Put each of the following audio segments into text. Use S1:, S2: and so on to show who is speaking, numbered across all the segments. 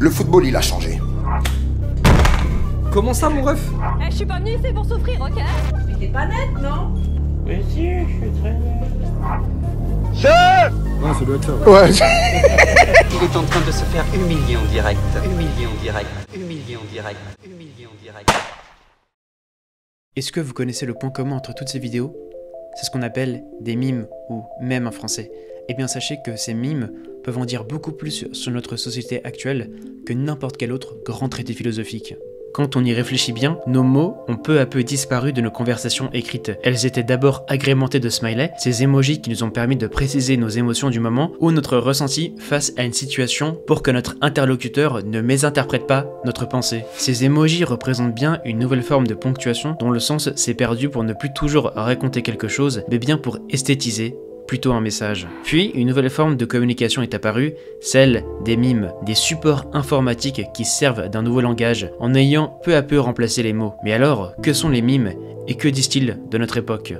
S1: Le football, il a changé.
S2: Comment ça, mon ref
S3: Eh, je suis pas venue ici pour souffrir, ok
S4: Mais t'es pas nette, non
S5: Mais si, je suis très net.
S2: Ouais, ça doit être ça. ouais.
S1: Ouais.
S6: Il est en train de se faire humilier en direct. Humilier en direct. Humilier en direct. Humilier en direct.
S7: Est-ce que vous connaissez le point commun entre toutes ces vidéos? C'est ce qu'on appelle des mimes, ou mèmes en français. Eh bien sachez que ces mimes peuvent en dire beaucoup plus sur notre société actuelle que n'importe quel autre grand traité philosophique. Quand on y réfléchit bien, nos mots ont peu à peu disparu de nos conversations écrites. Elles étaient d'abord agrémentées de smileys, ces emojis qui nous ont permis de préciser nos émotions du moment ou notre ressenti face à une situation pour que notre interlocuteur ne mésinterprète pas notre pensée. Ces emojis représentent bien une nouvelle forme de ponctuation dont le sens s'est perdu pour ne plus toujours raconter quelque chose, mais bien pour esthétiser plutôt un message. Puis, une nouvelle forme de communication est apparue, celle des mimes, des supports informatiques qui servent d'un nouveau langage, en ayant peu à peu remplacé les mots. Mais alors, que sont les mimes et que disent-ils de notre époque?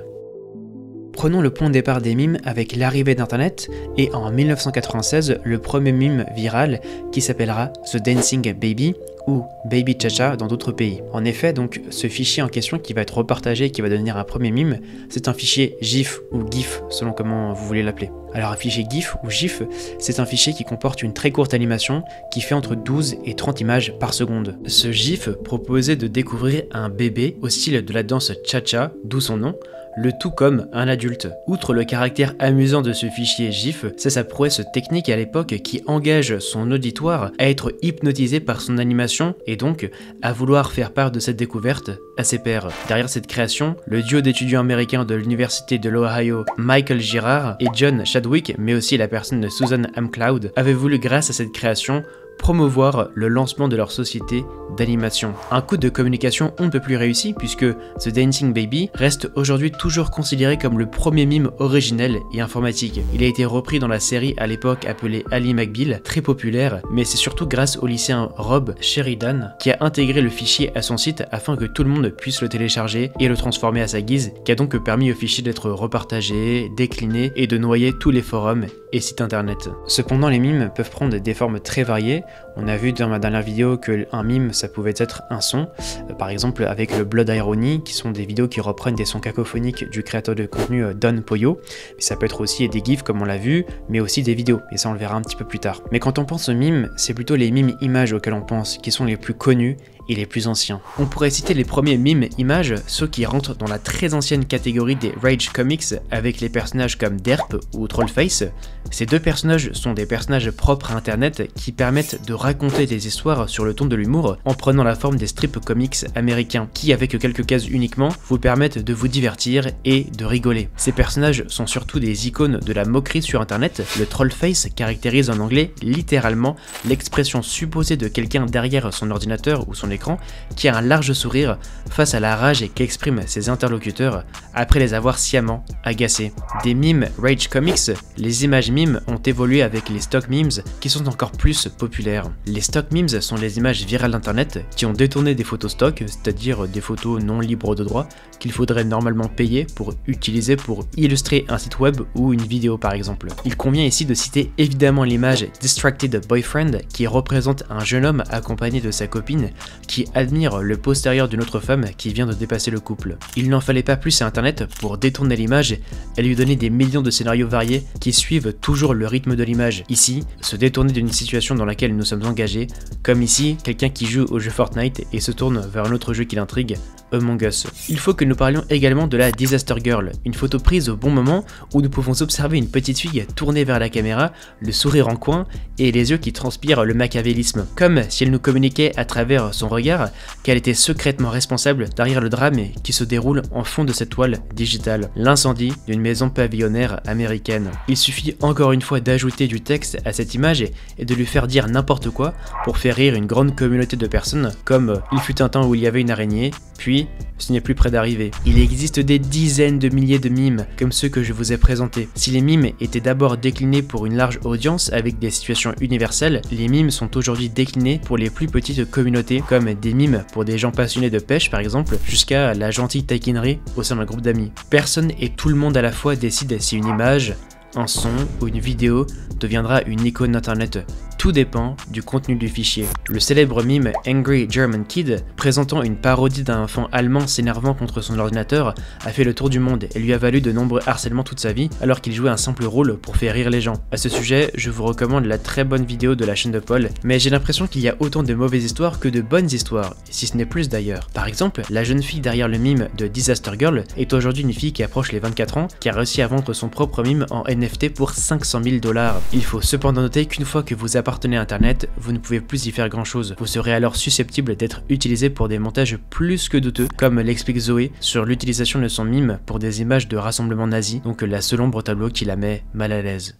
S7: Prenons le point de départ des mimes avec l'arrivée d'Internet et en 1996 le premier mime viral qui s'appellera The Dancing Baby ou Baby Chacha dans d'autres pays. En effet, donc ce fichier en question qui va être repartagé et qui va devenir un premier mime, c'est un fichier GIF ou GIF selon comment vous voulez l'appeler. Alors un fichier GIF ou GIF, c'est un fichier qui comporte une très courte animation qui fait entre 12 et 30 images par seconde. Ce GIF proposait de découvrir un bébé au style de la danse Cha-Cha, d'où son nom, le tout comme un adulte. Outre le caractère amusant de ce fichier GIF, c'est sa prouesse technique à l'époque qui engage son auditoire à être hypnotisé par son animation et donc à vouloir faire part de cette découverte à ses pairs. Derrière cette création, le duo d'étudiants américains de l'université de l'Ohio, Michael Girard et John Chadwick, mais aussi la personne de Susan Amcloud, avaient voulu grâce à cette création promouvoir le lancement de leur société d'animation. Un coup de communication on ne peut plus réussi puisque The Dancing Baby reste aujourd'hui toujours considéré comme le premier mime originel et informatique. Il a été repris dans la série à l'époque appelée Ali McBeal, très populaire, mais c'est surtout grâce au lycéen Rob Sheridan qui a intégré le fichier à son site afin que tout le monde puisse le télécharger et le transformer à sa guise, qui a donc permis au fichier d'être repartagé, décliné et de noyer tous les forums et sites internet. Cependant, les mimes peuvent prendre des formes très variées. On a vu dans ma dernière vidéo que un mime, ça pouvait être un son, euh, par exemple avec le Blood Irony, qui sont des vidéos qui reprennent des sons cacophoniques du créateur de contenu euh, Don Poyo. Mais ça peut être aussi des gifs comme on l'a vu, mais aussi des vidéos, et ça on le verra un petit peu plus tard. Mais quand on pense aux mimes, c'est plutôt les mimes images auxquels on pense, qui sont les plus connus et les plus anciens. On pourrait citer les premiers mimes images, ceux qui rentrent dans la très ancienne catégorie des Rage Comics avec les personnages comme Derp ou Trollface. Ces deux personnages sont des personnages propres à internet qui permettent de raconter des histoires sur le ton de l'humour en prenant la forme des strip comics américains qui, avec quelques cases uniquement, vous permettent de vous divertir et de rigoler. Ces personnages sont surtout des icônes de la moquerie sur internet. Le Trollface caractérise en anglais littéralement l'expression supposée de quelqu'un derrière son ordinateur ou son écran qui a un large sourire face à la rage et qu'expriment ses interlocuteurs après les avoir sciemment agacés. Des mimes Rage Comics, les images mimes ont évolué avec les stock memes qui sont encore plus populaires. Les stock memes sont les images virales d'internet qui ont détourné des photos stock, c'est-à-dire des photos non libres de droit qu'il faudrait normalement payer pour utiliser pour illustrer un site web ou une vidéo par exemple. Il convient ici de citer évidemment l'image Distracted Boyfriend qui représente un jeune homme accompagné de sa copine qui admire le postérieur d'une autre femme qui vient de dépasser le couple. Il n'en fallait pas plus à internet pour détourner l'image et lui donner des millions de scénarios variés qui suivent toujours le rythme de l'image. Ici, se détourner d'une situation dans laquelle nous sommes engagés, comme ici, quelqu'un qui joue au jeu Fortnite et se tourne vers un autre jeu qui l'intrigue, Among Us. Il faut que nous parlions également de la Disaster Girl, une photo prise au bon moment où nous pouvons observer une petite fille tournée vers la caméra, le sourire en coin et les yeux qui transpirent le machiavélisme, comme si elle nous communiquait à travers son regard qu'elle était secrètement responsable derrière le drame qui se déroule en fond de cette toile digitale, l'incendie d'une maison pavillonnaire américaine. Il suffit encore une fois d'ajouter du texte à cette image et de lui faire dire n'importe quoi pour faire rire une grande communauté de personnes, comme il fut un temps où il y avait une araignée, puis ce n'est plus près d'arriver. Il existe des dizaines de milliers de mimes comme ceux que je vous ai présentés. Si les mimes étaient d'abord déclinés pour une large audience avec des situations universelles, les mimes sont aujourd'hui déclinés pour les plus petites communautés comme des mimes pour des gens passionnés de pêche par exemple, jusqu'à la gentille taquinerie au sein d'un groupe d'amis. Personne et tout le monde à la fois décide si une image, un son ou une vidéo deviendra une icône d'internet. Tout dépend du contenu du fichier. Le célèbre mime Angry German Kid, présentant une parodie d'un enfant allemand s'énervant contre son ordinateur, a fait le tour du monde et lui a valu de nombreux harcèlements toute sa vie alors qu'il jouait un simple rôle pour faire rire les gens. À ce sujet, je vous recommande la très bonne vidéo de la chaîne de Paul, mais j'ai l'impression qu'il y a autant de mauvaises histoires que de bonnes histoires, si ce n'est plus d'ailleurs. Par exemple, la jeune fille derrière le mime de Disaster Girl est aujourd'hui une fille qui approche les 24 ans, qui a réussi à vendre son propre mime en NFT pour 500 000 dollars. Il faut cependant noter qu'une fois que vous appartenez Internet, vous ne pouvez plus y faire grand chose. Vous serez alors susceptible d'être utilisé pour des montages plus que douteux, comme l'explique Zoé sur l'utilisation de son mime pour des images de rassemblements nazis, donc la seule ombre au tableau qui la met mal à l'aise.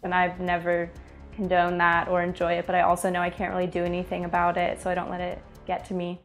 S1: That or it, but I also know I can't really do anything about it, so I don't let it get to me.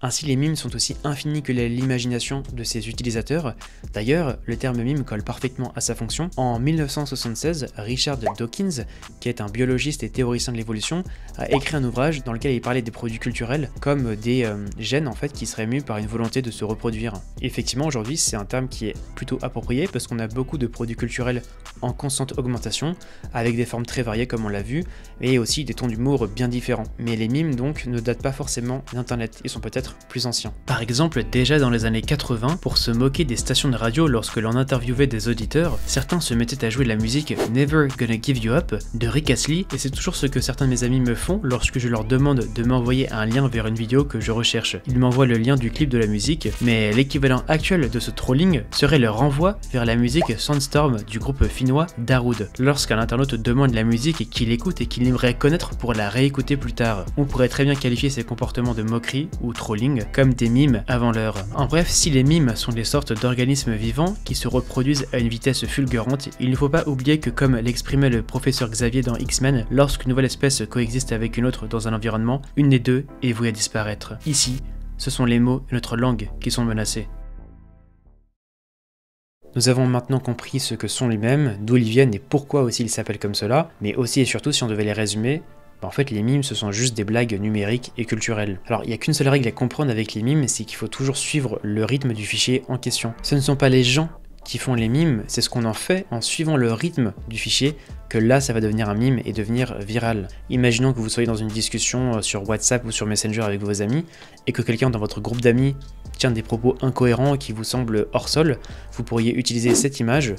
S7: Ainsi, les mimes sont aussi infinis que l'imagination de ses utilisateurs. D'ailleurs, le terme mime colle parfaitement à sa fonction. En 1976, Richard Dawkins, qui est un biologiste et théoricien de l'évolution, a écrit un ouvrage dans lequel il parlait des produits culturels comme des euh, gènes en fait qui seraient mus par une volonté de se reproduire. effectivement, aujourd'hui, c'est un terme qui est plutôt approprié parce qu'on a beaucoup de produits culturels en constante augmentation, avec des formes très variées comme on l'a vu, et aussi des tons d'humour bien différents. Mais les mimes donc ne datent pas forcément d'Internet, ils sont peut-être plus anciens. Par exemple, déjà dans les années 80, pour se moquer des stations de radio lorsque l'on interviewait des auditeurs, certains se mettaient à jouer la musique Never Gonna Give You Up de Rick Astley, et c'est toujours ce que certains de mes amis me font lorsque je leur demande de m'envoyer un lien vers une vidéo que je recherche. Ils m'envoient le lien du clip de la musique, mais l'équivalent actuel de ce trolling serait le renvoi vers la musique Sandstorm du groupe finnois Darude. Lorsqu'un internaute demande la musique qu'il écoute et qu'il aimerait connaître pour la réécouter plus tard, on pourrait très bien qualifier ces comportements de moquerie ou trolling comme des mimes avant l'heure. En bref, si les mimes sont des sortes d'organismes vivants qui se reproduisent à une vitesse fulgurante, il ne faut pas oublier que comme l'exprimait le professeur Xavier dans X-Men, lorsqu'une nouvelle espèce coexiste avec une autre dans un environnement, une des deux est vouée à disparaître. Ici, ce sont les mots et notre langue qui sont menacés. Nous avons maintenant compris ce que sont les mêmes, d'où ils viennent et pourquoi aussi ils s'appellent comme cela, mais aussi et surtout si on devait les résumer, bah, en fait les mimes ce sont juste des blagues numériques et culturelles. Alors il n'y a qu'une seule règle à comprendre avec les mimes, c'est qu'il faut toujours suivre le rythme du fichier en question. Ce ne sont pas les gens qui font les mimes, c'est ce qu'on en fait en suivant le rythme du fichier que là ça va devenir un mime et devenir viral. Imaginons que vous soyez dans une discussion euh, sur WhatsApp ou sur Messenger avec vos amis et que quelqu'un dans votre groupe d'amis tient des propos incohérents qui vous semblent hors sol, vous pourriez utiliser cette image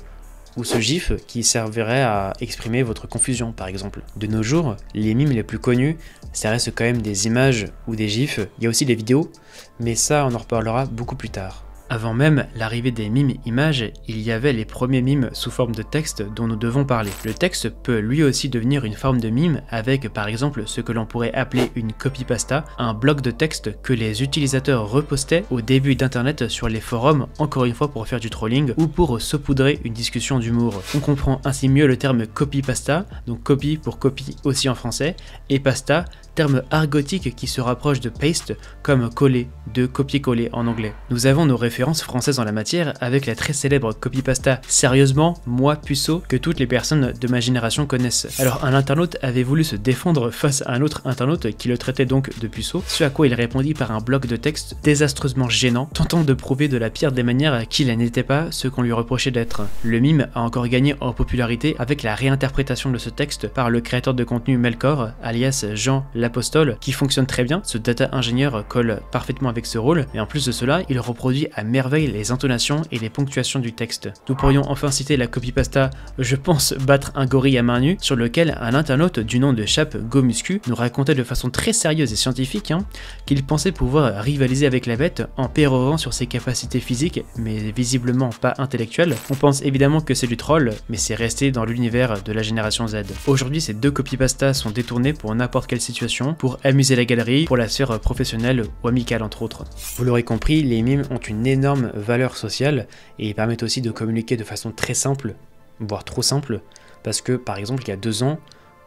S7: ou ce gif qui servirait à exprimer votre confusion par exemple. De nos jours, les mimes les plus connus, ça reste quand même des images ou des gifs, il y a aussi des vidéos, mais ça on en reparlera beaucoup plus tard. Avant même l'arrivée des mimes images, il y avait les premiers mimes sous forme de texte dont nous devons parler. Le texte peut lui aussi devenir une forme de mime avec par exemple ce que l'on pourrait appeler une copypasta, un bloc de texte que les utilisateurs repostaient au début d'internet sur les forums, encore une fois pour faire du trolling ou pour saupoudrer une discussion d'humour. On comprend ainsi mieux le terme copypasta, donc copy pour copie aussi en français, et pasta terme argotique qui se rapproche de paste comme coller, de copier-coller en anglais. Nous avons nos références françaises en la matière avec la très célèbre copypasta Sérieusement, moi puceau que toutes les personnes de ma génération connaissent. Alors un internaute avait voulu se défendre face à un autre internaute qui le traitait donc de puceau, ce à quoi il répondit par un bloc de texte désastreusement gênant, tentant de prouver de la pire des manières qu'il n'était pas ce qu'on lui reprochait d'être. Le mime a encore gagné en popularité avec la réinterprétation de ce texte par le créateur de contenu Melkor, alias Jean Apostole qui fonctionne très bien. Ce data ingénieur colle parfaitement avec ce rôle, et en plus de cela, il reproduit à merveille les intonations et les ponctuations du texte. Nous pourrions enfin citer la copypasta Je pense battre un gorille à main nue, sur lequel un internaute du nom de Chap Gomuscu nous racontait de façon très sérieuse et scientifique hein, qu'il pensait pouvoir rivaliser avec la bête en pérorant sur ses capacités physiques, mais visiblement pas intellectuelles. On pense évidemment que c'est du troll, mais c'est resté dans l'univers de la génération Z. Aujourd'hui, ces deux copypastas sont détournés pour n'importe quelle situation pour amuser la galerie, pour la sphère professionnelle ou amicale entre autres. Vous l'aurez compris, les mimes ont une énorme valeur sociale et permettent aussi de communiquer de façon très simple, voire trop simple, parce que par exemple il y a deux ans,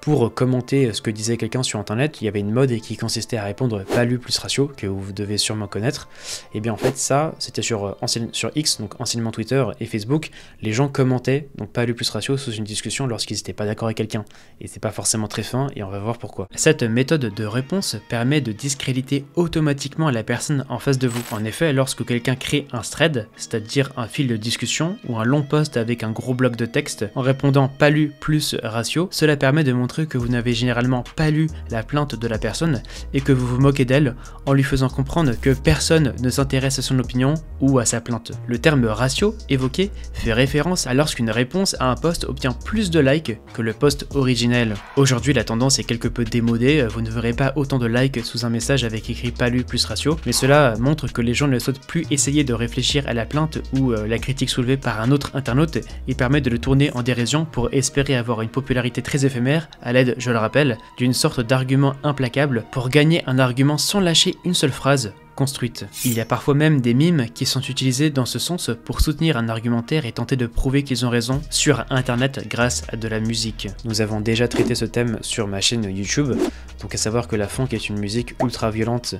S7: pour commenter ce que disait quelqu'un sur internet, il y avait une mode qui consistait à répondre palu plus ratio, que vous devez sûrement connaître. Et bien en fait, ça, c'était sur, euh, sur X, donc anciennement Twitter et Facebook, les gens commentaient donc palu plus ratio sous une discussion lorsqu'ils n'étaient pas d'accord avec quelqu'un. Et c'est pas forcément très fin, et on va voir pourquoi. Cette méthode de réponse permet de discréditer automatiquement la personne en face de vous. En effet, lorsque quelqu'un crée un thread, c'est-à-dire un fil de discussion ou un long post avec un gros bloc de texte, en répondant palu plus ratio, cela permet de montrer que vous n'avez généralement pas lu la plainte de la personne et que vous vous moquez d'elle en lui faisant comprendre que personne ne s'intéresse à son opinion ou à sa plainte. Le terme ratio évoqué fait référence à lorsqu'une réponse à un post obtient plus de likes que le post originel. Aujourd'hui, la tendance est quelque peu démodée, vous ne verrez pas autant de likes sous un message avec écrit pas lu plus ratio, mais cela montre que les gens ne souhaitent plus essayer de réfléchir à la plainte ou euh, la critique soulevée par un autre internaute et permet de le tourner en dérision pour espérer avoir une popularité très éphémère à l'aide, je le rappelle, d'une sorte d'argument implacable pour gagner un argument sans lâcher une seule phrase construite. Il y a parfois même des mimes qui sont utilisés dans ce sens pour soutenir un argumentaire et tenter de prouver qu'ils ont raison sur internet grâce à de la musique. Nous avons déjà traité ce thème sur ma chaîne YouTube, donc à savoir que la funk est une musique ultra violente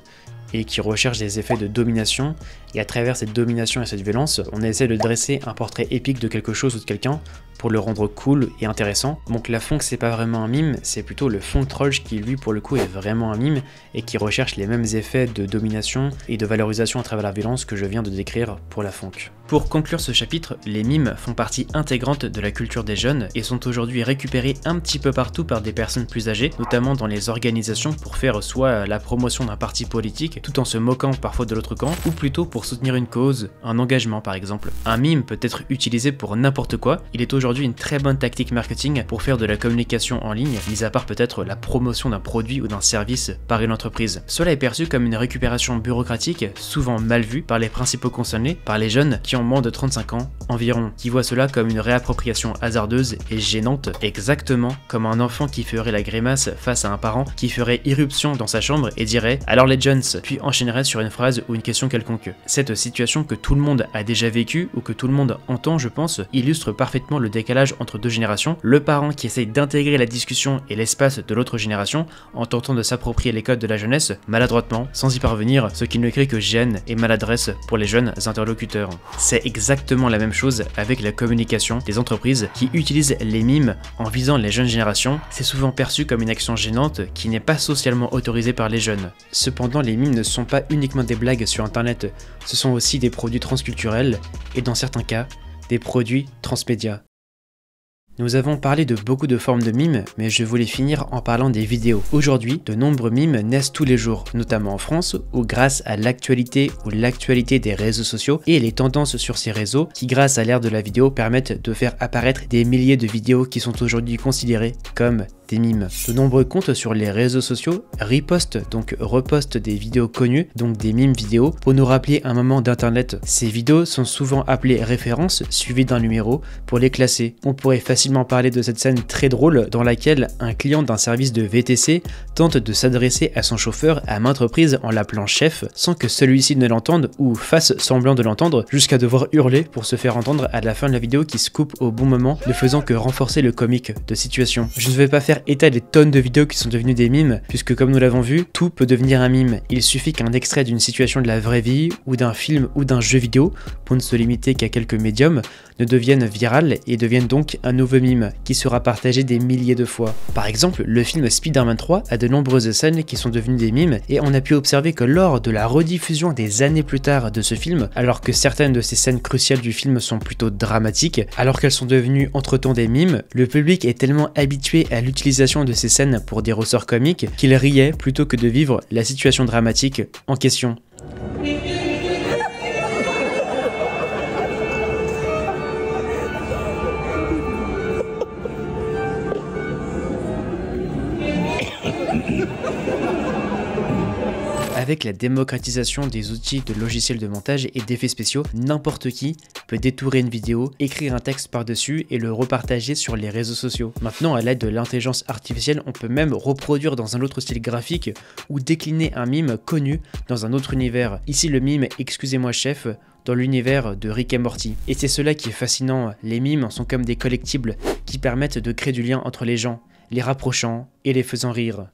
S7: et qui recherche des effets de domination, et à travers cette domination et cette violence, on essaie de dresser un portrait épique de quelque chose ou de quelqu'un pour le rendre cool et intéressant. Donc la funk c'est pas vraiment un mime, c'est plutôt le funk troll qui lui pour le coup est vraiment un mime et qui recherche les mêmes effets de domination et de valorisation à travers la violence que je viens de décrire pour la funk. Pour conclure ce chapitre, les mimes font partie intégrante de la culture des jeunes et sont aujourd'hui récupérés un petit peu partout par des personnes plus âgées, notamment dans les organisations pour faire soit la promotion d'un parti politique tout en se moquant parfois de l'autre camp, ou plutôt pour soutenir une cause, un engagement par exemple. Un mime peut être utilisé pour n'importe quoi, il est aujourd'hui une très bonne tactique marketing pour faire de la communication en ligne, mis à part peut-être la promotion d'un produit ou d'un service par une entreprise. Cela est perçu comme une récupération bureaucratique, souvent mal vue par les principaux concernés, par les jeunes qui ont moins de 35 ans environ, qui voient cela comme une réappropriation hasardeuse et gênante, exactement comme un enfant qui ferait la grimace face à un parent qui ferait irruption dans sa chambre et dirait alors les Jones, puis enchaînerait sur une phrase ou une question quelconque. Cette situation que tout le monde a déjà vécue ou que tout le monde entend, je pense, illustre parfaitement le décalage entre deux générations. Le parent qui essaye d'intégrer la discussion et l'espace de l'autre génération en tentant de s'approprier les codes de la jeunesse maladroitement, sans y parvenir, ce qui ne crée que gêne et maladresse pour les jeunes interlocuteurs. C'est exactement la même chose avec la communication des entreprises qui utilisent les mimes en visant les jeunes générations. C'est souvent perçu comme une action gênante qui n'est pas socialement autorisée par les jeunes. Cependant, les mimes ne sont pas uniquement des blagues sur internet, ce sont aussi des produits transculturels et dans certains cas, des produits transmédia. Nous avons parlé de beaucoup de formes de mimes, mais je voulais finir en parlant des vidéos. Aujourd'hui, de nombreux mimes naissent tous les jours, notamment en France, où grâce à l'actualité ou l'actualité des réseaux sociaux et les tendances sur ces réseaux, qui grâce à l'ère de la vidéo permettent de faire apparaître des milliers de vidéos qui sont aujourd'hui considérées comme des mimes. De nombreux comptes sur les réseaux sociaux ripostent, donc repostent des vidéos connues, donc des mimes vidéo, pour nous rappeler un moment d'internet. Ces vidéos sont souvent appelées références, suivies d'un numéro, pour les classer. On pourrait facilement parler de cette scène très drôle dans laquelle un client d'un service de VTC tente de s'adresser à son chauffeur à maintes reprises en l'appelant chef, sans que celui-ci ne l'entende ou fasse semblant de l'entendre, jusqu'à devoir hurler pour se faire entendre à la fin de la vidéo qui se coupe au bon moment, ne faisant que renforcer le comique de situation. Je ne vais pas faire état des tonnes de vidéos qui sont devenues des mimes, puisque comme nous l'avons vu, tout peut devenir un mime. Il suffit qu'un extrait d'une situation de la vraie vie, ou d'un film, ou d'un jeu vidéo, pour ne se limiter qu'à quelques médiums, ne devienne viral et devienne donc un nouveau mime, qui sera partagé des milliers de fois. Par exemple, le film Spider-Man 3 a de nombreuses scènes qui sont devenues des mimes, et on a pu observer que lors de la rediffusion des années plus tard de ce film, alors que certaines de ces scènes cruciales du film sont plutôt dramatiques, alors qu'elles sont devenues entre-temps des mimes, le public est tellement habitué à l'utilisation de ces scènes pour des ressorts comiques qu'il riait plutôt que de vivre la situation dramatique en question. Avec la démocratisation des outils de logiciels de montage et d'effets spéciaux, n'importe qui peut détourer une vidéo, écrire un texte par-dessus et le repartager sur les réseaux sociaux. Maintenant, à l'aide de l'intelligence artificielle, on peut même reproduire dans un autre style graphique ou décliner un mime connu dans un autre univers. Ici, le mime Excusez-moi chef dans l'univers de Rick et Morty. Et c'est cela qui est fascinant, les mimes sont comme des collectibles qui permettent de créer du lien entre les gens, les rapprochant et les faisant rire.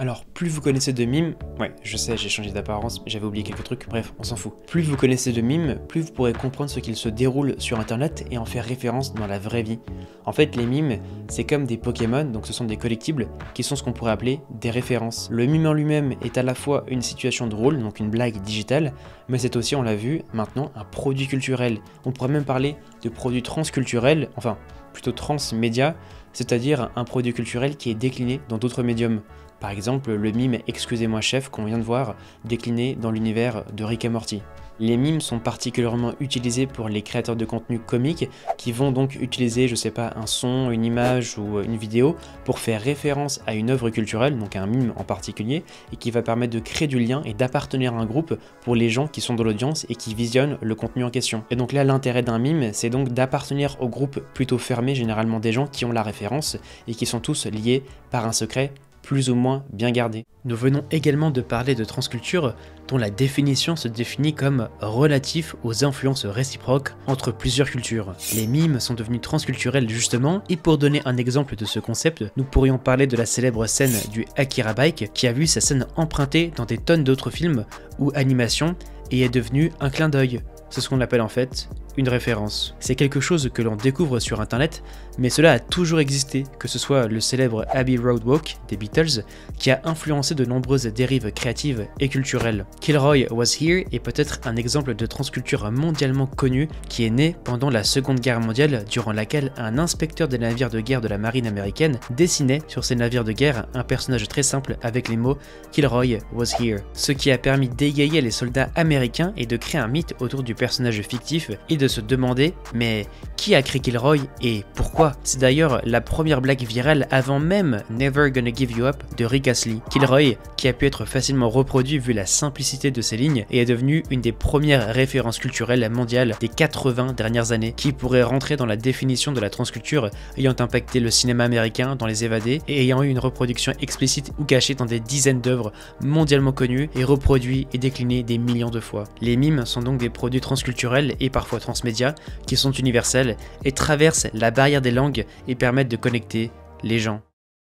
S7: Alors, plus vous connaissez de mimes, ouais, je sais, j'ai changé d'apparence, j'avais oublié quelques trucs, bref, on s'en fout. Plus vous connaissez de mimes, plus vous pourrez comprendre ce qu'il se déroule sur internet et en faire référence dans la vraie vie. En fait, les mimes, c'est comme des Pokémon, donc ce sont des collectibles, qui sont ce qu'on pourrait appeler des références. Le mime en lui-même est à la fois une situation drôle, donc une blague digitale, mais c'est aussi, on l'a vu, maintenant un produit culturel. On pourrait même parler de produit transculturel, enfin, plutôt transmédia, c'est-à-dire un produit culturel qui est décliné dans d'autres médiums. Par exemple, le mime Excusez-moi chef qu'on vient de voir, décliné dans l'univers de Rick et Morty. Les mimes sont particulièrement utilisés pour les créateurs de contenu comique qui vont donc utiliser, je sais pas, un son, une image ou une vidéo pour faire référence à une œuvre culturelle, donc un mime en particulier, et qui va permettre de créer du lien et d'appartenir à un groupe pour les gens qui sont dans l'audience et qui visionnent le contenu en question. Et donc là, l'intérêt d'un mime, c'est donc d'appartenir au groupe plutôt fermé, généralement des gens qui ont la référence et qui sont tous liés par un secret plus ou moins bien gardé. Nous venons également de parler de transculture, dont la définition se définit comme relatif aux influences réciproques entre plusieurs cultures. Les mimes sont devenus transculturels justement, et pour donner un exemple de ce concept, nous pourrions parler de la célèbre scène du Akira Bike, qui a vu sa scène empruntée dans des tonnes d'autres films ou animations, et est devenu un clin d'œil, c'est ce qu'on appelle en fait une référence. C'est quelque chose que l'on découvre sur internet, mais cela a toujours existé, que ce soit le célèbre Abbey Road Walk des Beatles, qui a influencé de nombreuses dérives créatives et culturelles. Kilroy Was Here est peut-être un exemple de transculture mondialement connue qui est né pendant la Seconde Guerre mondiale, durant laquelle un inspecteur des navires de guerre de la marine américaine dessinait sur ses navires de guerre un personnage très simple avec les mots Kilroy Was Here, ce qui a permis d'égayer les soldats américains et de créer un mythe autour du personnage fictif de se demander mais qui a créé Kilroy et pourquoi? C'est d'ailleurs la première blague virale avant même Never Gonna Give You Up de Rick Astley. Kilroy, qui a pu être facilement reproduit vu la simplicité de ses lignes, et est devenu une des premières références culturelles mondiales des 80 dernières années, qui pourrait rentrer dans la définition de la transculture ayant impacté le cinéma américain dans les évadés et ayant eu une reproduction explicite ou cachée dans des dizaines d'œuvres mondialement connues et reproduits et déclinés des millions de fois. Les mimes sont donc des produits transculturels et parfois trans médias qui sont universels et traversent la barrière des langues et permettent de connecter les gens.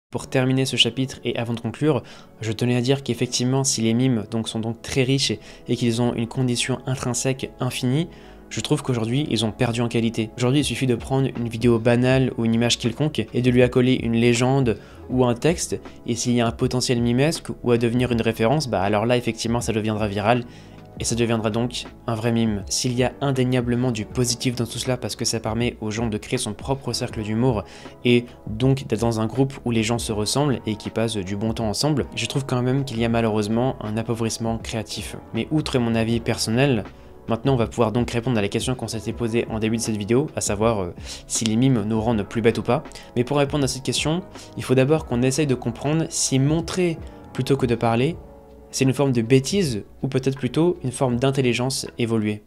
S7: Pour terminer ce chapitre et avant de conclure, je tenais à dire qu'effectivement si les mimes donc, sont donc très riches et, qu'ils ont une condition intrinsèque infinie, je trouve qu'aujourd'hui ils ont perdu en qualité. Aujourd'hui il suffit de prendre une vidéo banale ou une image quelconque et de lui accoler une légende ou un texte et s'il y a un potentiel mimesque ou à devenir une référence, bah alors là effectivement ça deviendra viral et ça deviendra donc un vrai mime. S'il y a indéniablement du positif dans tout cela parce que ça permet aux gens de créer son propre cercle d'humour et donc d'être dans un groupe où les gens se ressemblent et qui passent du bon temps ensemble, je trouve quand même qu'il y a malheureusement un appauvrissement créatif. Mais outre mon avis personnel, Maintenant, on va pouvoir donc répondre à la question qu'on s'était posée en début de cette vidéo, à savoir euh, si les mimes nous rendent plus bêtes ou pas. Mais pour répondre à cette question, il faut d'abord qu'on essaye de comprendre si montrer plutôt que de parler c'est une forme de bêtise ou peut-être plutôt une forme d'intelligence évoluée.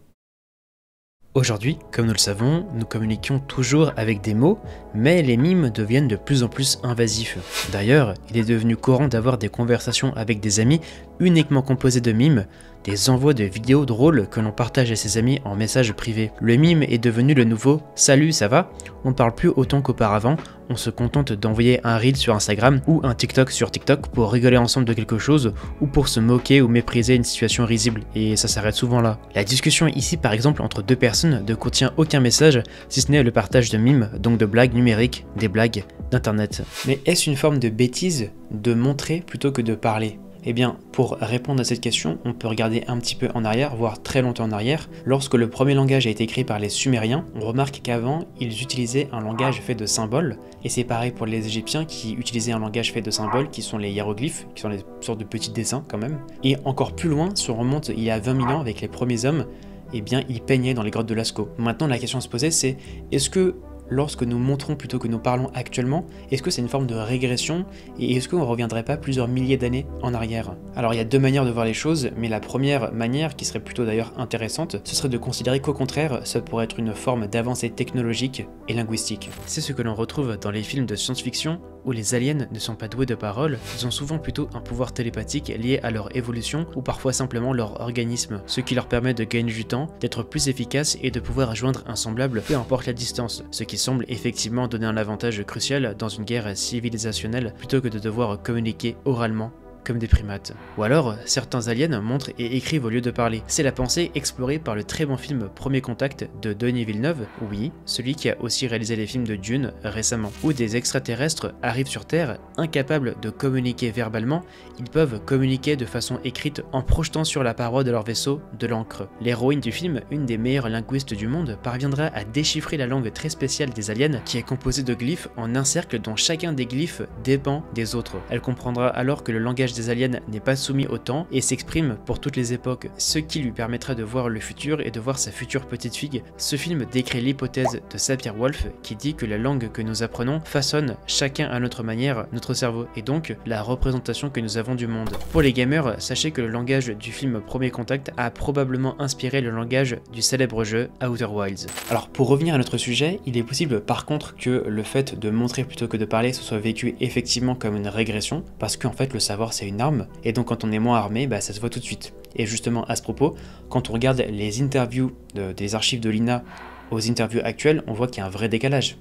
S7: Aujourd'hui, comme nous le savons, nous communiquons toujours avec des mots, mais les mimes deviennent de plus en plus invasifs. D'ailleurs, il est devenu courant d'avoir des conversations avec des amis uniquement composées de mimes, des envois de vidéos drôles que l'on partage à ses amis en message privé. Le mime est devenu le nouveau Salut, ça va? On parle plus autant qu'auparavant, on se contente d'envoyer un reel sur Instagram ou un TikTok sur TikTok pour rigoler ensemble de quelque chose ou pour se moquer ou mépriser une situation risible, et ça s'arrête souvent là. La discussion ici par exemple entre deux personnes ne contient aucun message si ce n'est le partage de mimes, donc de blagues numériques, des blagues d'internet. Mais est-ce une forme de bêtise de montrer plutôt que de parler? Eh bien, pour répondre à cette question, on peut regarder un petit peu en arrière, voire très longtemps en arrière. Lorsque le premier langage a été écrit par les Sumériens, on remarque qu'avant, ils utilisaient un langage fait de symboles, et c'est pareil pour les Égyptiens qui utilisaient un langage fait de symboles, qui sont les hiéroglyphes, qui sont des sortes de petits dessins quand même. Et encore plus loin, si on remonte il y a 20 000 ans avec les premiers hommes, eh bien, ils peignaient dans les grottes de Lascaux. Maintenant, la question à se poser, c'est est-ce que lorsque nous montrons plutôt que nous parlons actuellement, est-ce que c'est une forme de régression et est-ce qu'on ne reviendrait pas plusieurs milliers d'années en arrière? Alors il y a deux manières de voir les choses, mais la première manière, qui serait plutôt d'ailleurs intéressante, ce serait de considérer qu'au contraire, ça pourrait être une forme d'avancée technologique et linguistique. C'est ce que l'on retrouve dans les films de science-fiction où les aliens ne sont pas doués de parole, ils ont souvent plutôt un pouvoir télépathique lié à leur évolution ou parfois simplement leur organisme, ce qui leur permet de gagner du temps, d'être plus efficaces et de pouvoir joindre un semblable peu importe la distance, ce qui semble effectivement donner un avantage crucial dans une guerre civilisationnelle plutôt que de devoir communiquer oralement comme des primates. Ou alors, certains aliens montrent et écrivent au lieu de parler. C'est la pensée explorée par le très bon film Premier Contact de Denis Villeneuve, oui, celui qui a aussi réalisé les films de Dune récemment, où des extraterrestres arrivent sur Terre, incapables de communiquer verbalement, ils peuvent communiquer de façon écrite en projetant sur la paroi de leur vaisseau de l'encre. L'héroïne du film, une des meilleures linguistes du monde, parviendra à déchiffrer la langue très spéciale des aliens qui est composée de glyphes en un cercle dont chacun des glyphes dépend des autres. Elle comprendra alors que le langage des aliens n'est pas soumis au temps et s'exprime pour toutes les époques, ce qui lui permettra de voir le futur et de voir sa future petite fille. Ce film décrit l'hypothèse de Sapir-Whorf qui dit que la langue que nous apprenons façonne chacun à notre manière notre cerveau et donc la représentation que nous avons du monde. Pour les gamers, sachez que le langage du film Premier Contact a probablement inspiré le langage du célèbre jeu Outer Wilds. Alors pour revenir à notre sujet, il est possible par contre que le fait de montrer plutôt que de parler se soit vécu effectivement comme une régression, parce qu'en fait le savoir c'est une arme, et donc quand on est moins armé, bah, ça se voit tout de suite. Et justement à ce propos, quand on regarde les interviews des archives de l'INA aux interviews actuelles, on voit qu'il y a un vrai décalage.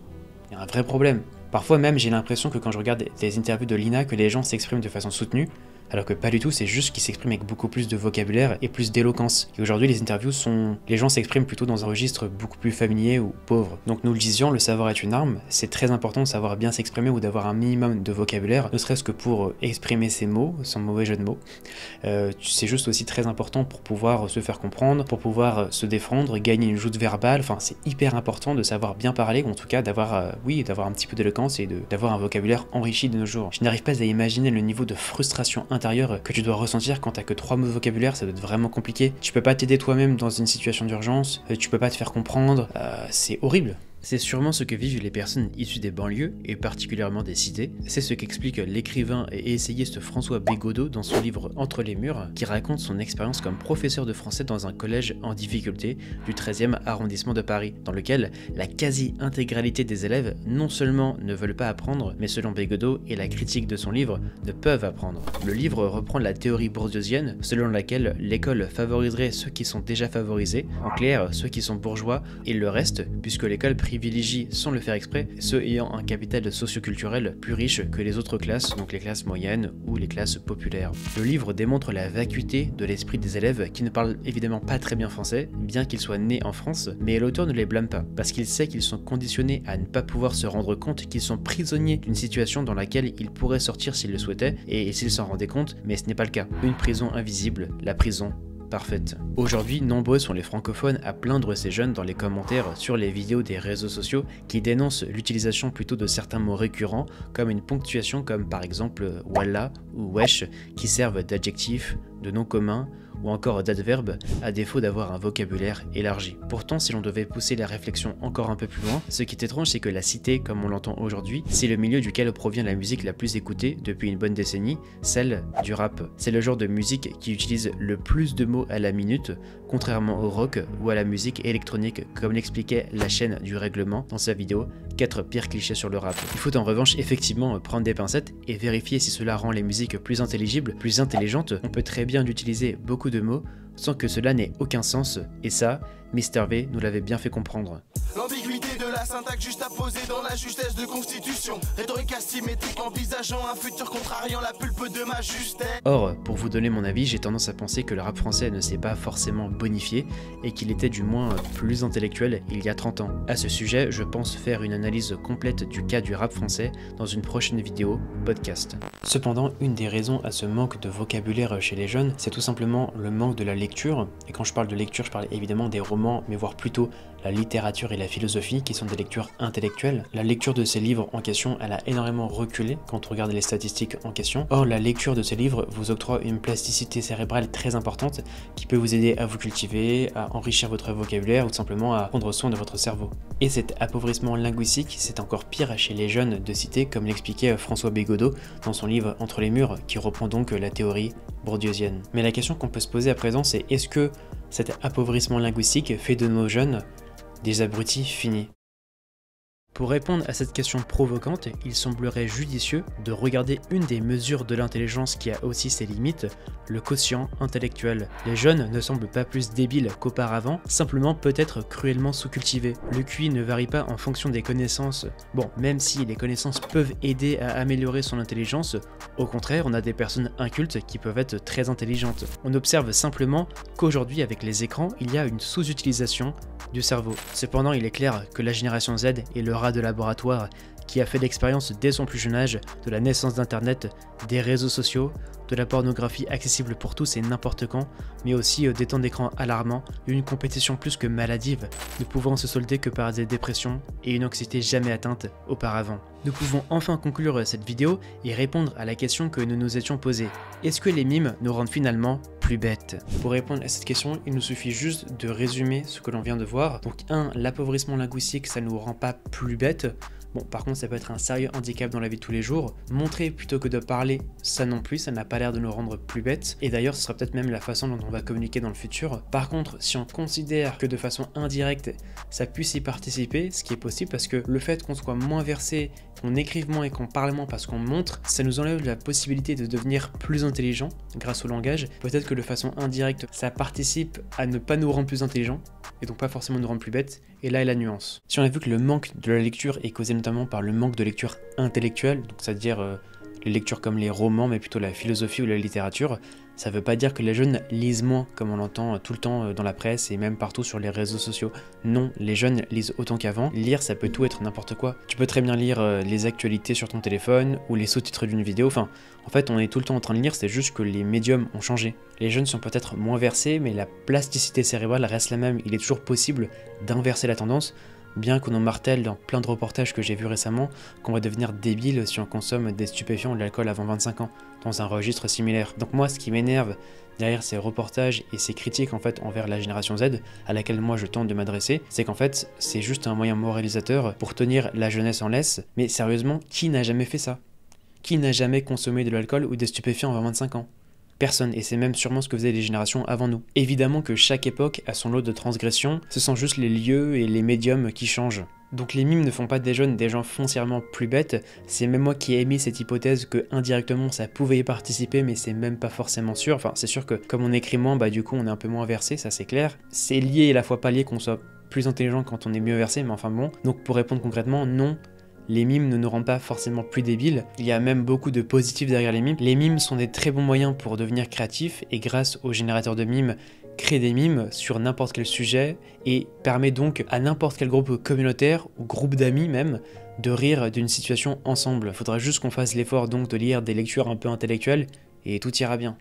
S7: Il y a un vrai problème. Parfois même j'ai l'impression que quand je regarde des interviews de l'INA que les gens s'expriment de façon soutenue, alors que pas du tout, c'est juste qu'ils s'expriment avec beaucoup plus de vocabulaire et plus d'éloquence. Et aujourd'hui, les interviews sont. Les gens s'expriment plutôt dans un registre beaucoup plus familier ou pauvre. Donc, nous le disions, le savoir est une arme. C'est très important de savoir bien s'exprimer ou d'avoir un minimum de vocabulaire, ne serait-ce que pour exprimer ses mots, sans mauvais jeu de mots. Euh, c'est juste aussi très important pour pouvoir se faire comprendre, pour pouvoir se défendre, gagner une joute verbale. Enfin, c'est hyper important de savoir bien parler, ou en tout cas d'avoir, euh, oui, d'avoir un petit peu d'éloquence et d'avoir un vocabulaire enrichi de nos jours. Je n'arrive pas à imaginer le niveau de frustration que tu dois ressentir quand t'as que trois mots de vocabulaire, ça doit être vraiment compliqué. Tu peux pas t'aider toi-même dans une situation d'urgence, euh, tu peux pas te faire comprendre, euh, c'est horrible. C'est sûrement ce que vivent les personnes issues des banlieues, et particulièrement des cités. C'est ce qu'explique l'écrivain et essayiste François Bégodeau dans son livre Entre les murs, qui raconte son expérience comme professeur de français dans un collège en difficulté du 13e arrondissement de Paris, dans lequel la quasi-intégralité des élèves non seulement ne veulent pas apprendre, mais selon Bégodeau et la critique de son livre, ne peuvent apprendre. Le livre reprend la théorie bourdieusienne, selon laquelle l'école favoriserait ceux qui sont déjà favorisés, en clair ceux qui sont bourgeois, et le reste, puisque l'école privilégie, sans le faire exprès, ceux ayant un capital socioculturel plus riche que les autres classes, donc les classes moyennes ou les classes populaires. Le livre démontre la vacuité de l'esprit des élèves qui ne parlent évidemment pas très bien français, bien qu'ils soient nés en France, mais l'auteur ne les blâme pas, parce qu'il sait qu'ils sont conditionnés à ne pas pouvoir se rendre compte qu'ils sont prisonniers d'une situation dans laquelle ils pourraient sortir s'ils le souhaitaient, et s'ils s'en rendaient compte, mais ce n'est pas le cas. Une prison invisible, la prison parfaite. Aujourd'hui, nombreux sont les francophones à plaindre ces jeunes dans les commentaires sur les vidéos des réseaux sociaux qui dénoncent l'utilisation plutôt de certains mots récurrents comme une ponctuation comme par exemple Wallah ou Wesh qui servent d'adjectifs, de noms communs ou encore d'adverbes, à défaut d'avoir un vocabulaire élargi. Pourtant, si l'on devait pousser la réflexion encore un peu plus loin, ce qui est étrange, c'est que la cité, comme on l'entend aujourd'hui, c'est le milieu duquel provient la musique la plus écoutée depuis une bonne décennie, celle du rap. C'est le genre de musique qui utilise le plus de mots à la minute, contrairement au rock ou à la musique électronique, comme l'expliquait la chaîne du règlement dans sa vidéo 4 pires clichés sur le rap. Il faut en revanche effectivement prendre des pincettes et vérifier si cela rend les musiques plus intelligibles, plus intelligentes. On peut très bien utiliser beaucoup de mots sans que cela n'ait aucun sens, et ça, Mr V nous l'avait bien fait comprendre.
S2: La syntaxe juste à poser dans la justesse de constitution. Rhétorique asymétrique envisageant un futur contrariant la pulpe de ma justesse.
S7: Or, pour vous donner mon avis, j'ai tendance à penser que le rap français ne s'est pas forcément bonifié et qu'il était du moins plus intellectuel il y a 30 ans. À ce sujet, je pense faire une analyse complète du cas du rap français dans une prochaine vidéo, podcast. Cependant, une des raisons à ce manque de vocabulaire chez les jeunes, c'est tout simplement le manque de la lecture. Et quand je parle de lecture, je parle évidemment des romans mais voire plutôt la littérature et la philosophie, qui sont des lectures intellectuelles. La lecture de ces livres en question, elle a énormément reculé quand on regarde les statistiques en question. Or, la lecture de ces livres vous octroie une plasticité cérébrale très importante qui peut vous aider à vous cultiver, à enrichir votre vocabulaire ou simplement à prendre soin de votre cerveau. Et cet appauvrissement linguistique, c'est encore pire chez les jeunes de cité, comme l'expliquait François Bégodeau dans son livre Entre les murs, qui reprend donc la théorie bourdieusienne. Mais la question qu'on peut se poser à présent, c'est est-ce que cet appauvrissement linguistique fait de nos jeunes des abrutis finis. Pour répondre à cette question provocante, il semblerait judicieux de regarder une des mesures de l'intelligence qui a aussi ses limites, le quotient intellectuel. Les jeunes ne semblent pas plus débiles qu'auparavant, simplement peut-être cruellement sous-cultivés. Le QI ne varie pas en fonction des connaissances. Bon, même si les connaissances peuvent aider à améliorer son intelligence, au contraire, on a des personnes incultes qui peuvent être très intelligentes. On observe simplement qu'aujourd'hui, avec les écrans, il y a une sous-utilisation du cerveau. Cependant, il est clair que la génération Z est le de laboratoire qui a fait l'expérience dès son plus jeune âge de la naissance d'Internet, des réseaux sociaux, de la pornographie accessible pour tous et n'importe quand, mais aussi euh, des temps d'écran alarmants une compétition plus que maladive, ne pouvant se solder que par des dépressions et une anxiété jamais atteinte auparavant. Nous pouvons enfin conclure cette vidéo et répondre à la question que nous nous étions posée. Est-ce que les mimes nous rendent finalement plus bêtes? Pour répondre à cette question, il nous suffit juste de résumer ce que l'on vient de voir. Donc 1. L'appauvrissement linguistique, ça ne nous rend pas plus bêtes. Bon, par contre, ça peut être un sérieux handicap dans la vie de tous les jours. Montrer plutôt que de parler, ça non plus, ça n'a pas l'air de nous rendre plus bêtes. Et d'ailleurs, ce sera peut-être même la façon dont on va communiquer dans le futur. Par contre, si on considère que de façon indirecte, ça puisse y participer, ce qui est possible parce que le fait qu'on soit moins versé, qu'on écrive moins et qu'on parle moins parce qu'on montre, ça nous enlève la possibilité de devenir plus intelligent grâce au langage. Peut-être que de façon indirecte, ça participe à ne pas nous rendre plus intelligents et donc pas forcément nous rendre plus bêtes. Et là est la nuance. Si on a vu que le manque de la lecture est causé notamment par le manque de lecture intellectuelle, donc c'est-à-dire euh, les lectures comme les romans, mais plutôt la philosophie ou la littérature, ça veut pas dire que les jeunes lisent moins, comme on l'entend tout le temps euh, dans la presse et même partout sur les réseaux sociaux. Non, les jeunes lisent autant qu'avant. Lire, ça peut tout être n'importe quoi. Tu peux très bien lire euh, les actualités sur ton téléphone ou les sous-titres d'une vidéo. Enfin, en fait, on est tout le temps en train de lire, c'est juste que les médiums ont changé. Les jeunes sont peut-être moins versés, mais la plasticité cérébrale reste la même. Il est toujours possible d'inverser la tendance bien qu'on en martèle dans plein de reportages que j'ai vus récemment qu'on va devenir débile si on consomme des stupéfiants ou de l'alcool avant 25 ans, dans un registre similaire. Donc moi, ce qui m'énerve derrière ces reportages et ces critiques en fait envers la génération Z, à laquelle moi je tente de m'adresser, c'est qu'en fait c'est juste un moyen moralisateur pour tenir la jeunesse en laisse. Mais sérieusement, qui n'a jamais fait ça? Qui n'a jamais consommé de l'alcool ou des stupéfiants avant 25 ans? Personne, et c'est même sûrement ce que faisaient les générations avant nous. Évidemment que chaque époque a son lot de transgressions, ce sont juste les lieux et les médiums qui changent. Donc les mimes ne font pas des jeunes des gens foncièrement plus bêtes, c'est même moi qui ai émis cette hypothèse que indirectement ça pouvait y participer mais c'est même pas forcément sûr, enfin c'est sûr que comme on écrit moins bah du coup on est un peu moins versé, ça c'est clair. C'est lié et la fois pas lié qu'on soit plus intelligent quand on est mieux versé mais enfin bon. Donc pour répondre concrètement, non, les mimes ne nous rendent pas forcément plus débiles. Il y a même beaucoup de positifs derrière les mimes. Les mimes sont des très bons moyens pour devenir créatif et grâce aux générateurs de mimes, créer des mimes sur n'importe quel sujet et permet donc à n'importe quel groupe communautaire ou groupe d'amis même de rire d'une situation ensemble. Faudra juste qu'on fasse l'effort donc de lire des lectures un peu intellectuelles et tout ira bien.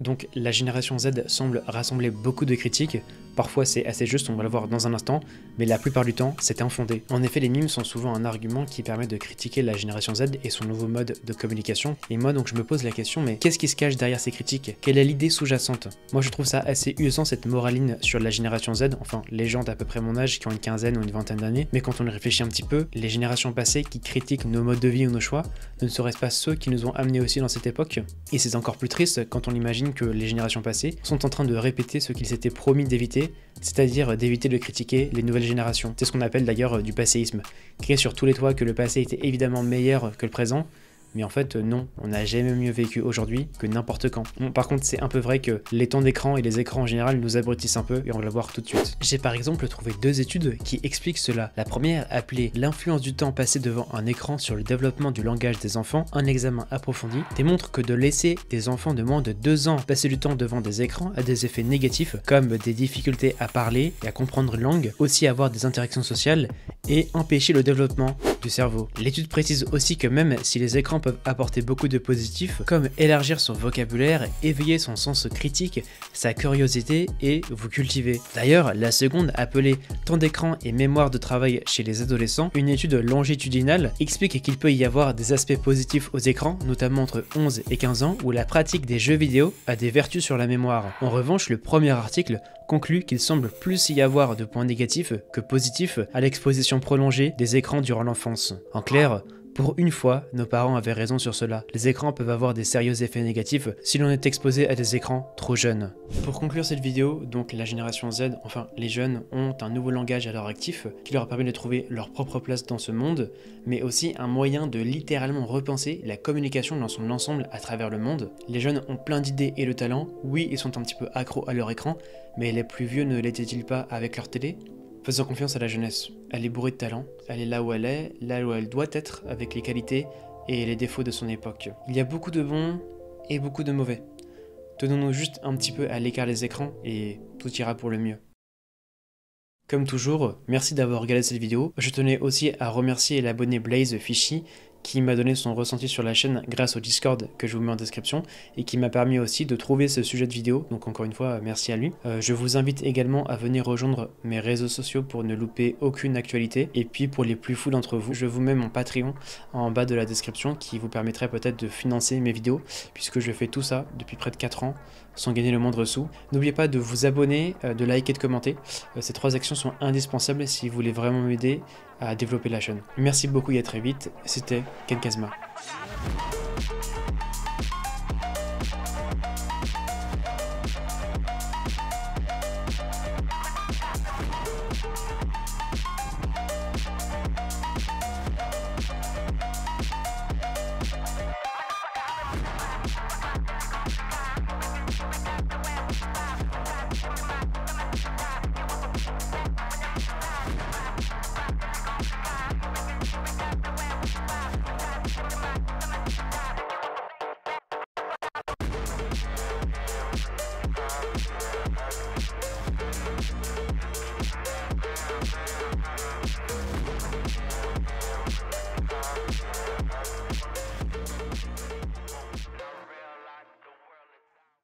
S7: Donc la génération Z semble rassembler beaucoup de critiques, parfois c'est assez juste, on va le voir dans un instant, mais la plupart du temps c'est infondé. En effet les mimes sont souvent un argument qui permet de critiquer la génération Z et son nouveau mode de communication, et moi donc je me pose la question mais qu'est-ce qui se cache derrière ces critiques? Quelle est l'idée sous-jacente? Moi je trouve ça assez usant cette moraline sur la génération Z, enfin les gens d'à peu près mon âge qui ont une quinzaine ou une vingtaine d'années, mais quand on y réfléchit un petit peu, les générations passées qui critiquent nos modes de vie ou nos choix, ne seraient-ce pas ceux qui nous ont amenés aussi dans cette époque? Et c'est encore plus triste quand on imagine que les générations passées sont en train de répéter ce qu'ils s'étaient promis d'éviter, c'est-à-dire d'éviter de critiquer les nouvelles générations. C'est ce qu'on appelle d'ailleurs du passéisme. Créer sur tous les toits que le passé était évidemment meilleur que le présent, mais en fait, non, on n'a jamais mieux vécu aujourd'hui que n'importe quand. par contre, c'est un peu vrai que les temps d'écran et les écrans en général nous abrutissent un peu et on va le voir tout de suite. J'ai par exemple trouvé deux études qui expliquent cela. La première, appelée L'influence du temps passé devant un écran sur le développement du langage des enfants, un examen approfondi, démontre que de laisser des enfants de moins de 2 ans passer du temps devant des écrans a des effets négatifs comme des difficultés à parler et à comprendre une langue, aussi avoir des interactions sociales et empêcher le développement du cerveau. L'étude précise aussi que même si les écrans peuvent apporter beaucoup de positifs, comme élargir son vocabulaire, éveiller son sens critique, sa curiosité et vous cultiver. D'ailleurs, la seconde, appelée temps d'écran et mémoire de travail chez les adolescents, une étude longitudinale explique qu'il peut y avoir des aspects positifs aux écrans, notamment entre 11 et 15 ans, où la pratique des jeux vidéo a des vertus sur la mémoire. En revanche, le premier article conclut qu'il semble plus y avoir de points négatifs que positifs à l'exposition prolongée des écrans durant l'enfance. En clair, Pour une fois, nos parents avaient raison sur cela. Les écrans peuvent avoir des sérieux effets négatifs si l'on est exposé à des écrans trop jeunes. Pour conclure cette vidéo, donc la génération Z, enfin les jeunes, ont un nouveau langage à leur actif qui leur permet de trouver leur propre place dans ce monde, mais aussi un moyen de littéralement repenser la communication dans son ensemble à travers le monde. Les jeunes ont plein d'idées et de talents, oui ils sont un petit peu accros à leur écran, mais les plus vieux ne l'étaient-ils pas avec leur télé? Faisons confiance à la jeunesse. Elle est bourrée de talent, elle est là où elle est, là où elle doit être, avec les qualités et les défauts de son époque. Il y a beaucoup de bons et beaucoup de mauvais. Tenons-nous juste un petit peu à l'écart des écrans et tout ira pour le mieux. Comme toujours, merci d'avoir regardé cette vidéo. Je tenais aussi à remercier l'abonné Blaze Fishy qui m'a donné son ressenti sur la chaîne grâce au Discord que je vous mets en description et qui m'a permis aussi de trouver ce sujet de vidéo. Donc encore une fois, merci à lui. Euh, je vous invite également à venir rejoindre mes réseaux sociaux pour ne louper aucune actualité. Et puis pour les plus fous d'entre vous, je vous mets mon Patreon en bas de la description qui vous permettrait peut-être de financer mes vidéos puisque je fais tout ça depuis près de 4 ans sans gagner le moindre sou. N'oubliez pas de vous abonner, euh, de liker, de commenter. Euh, ces trois actions sont indispensables si vous voulez vraiment m'aider à développer la chaîne. Merci beaucoup et à très vite. C'était Ken Kazma.